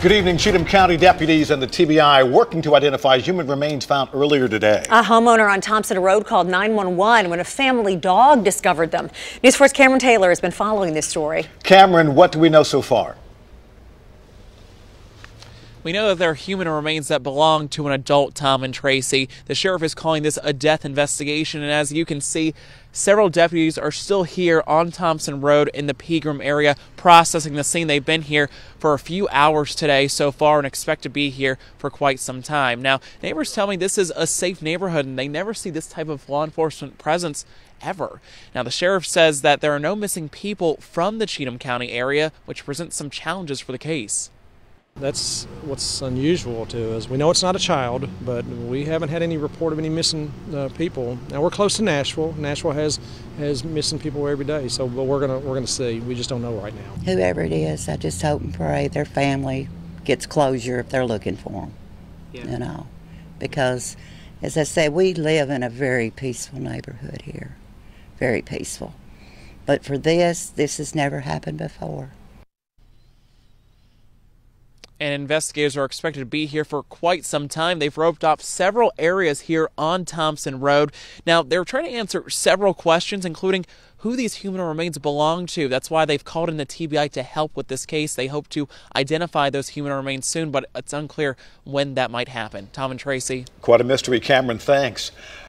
Good evening. Cheatham County deputies and the TBI working to identify human remains found earlier today. A homeowner on Thompson Road called 911 when a family dog discovered them. News 4's Cameron Taylor has been following this story. Cameron, what do we know so far? We know that there are human remains that belong to an adult Tom and Tracy. The sheriff is calling this a death investigation, and as you can see, several deputies are still here on Thompson Road in the Pegram area processing the scene. They've been here for a few hours today so far and expect to be here for quite some time. Now, neighbors tell me this is a safe neighborhood and they never see this type of law enforcement presence ever. Now, the sheriff says that there are no missing people from the Cheatham County area, which presents some challenges for the case. That's what's unusual to us. We know it's not a child, but we haven't had any report of any missing uh, people. Now we're close to Nashville. Nashville has has missing people every day, so but we're gonna we're gonna see. We just don't know right now. Whoever it is, I just hope and pray their family gets closure if they're looking for them. Yeah. You know, because as I said, we live in a very peaceful neighborhood here, very peaceful. But for this, this has never happened before and investigators are expected to be here for quite some time. They've roped off several areas here on Thompson Road. Now, they're trying to answer several questions, including who these human remains belong to. That's why they've called in the TBI to help with this case. They hope to identify those human remains soon, but it's unclear when that might happen. Tom and Tracy. Quite a mystery, Cameron. Thanks.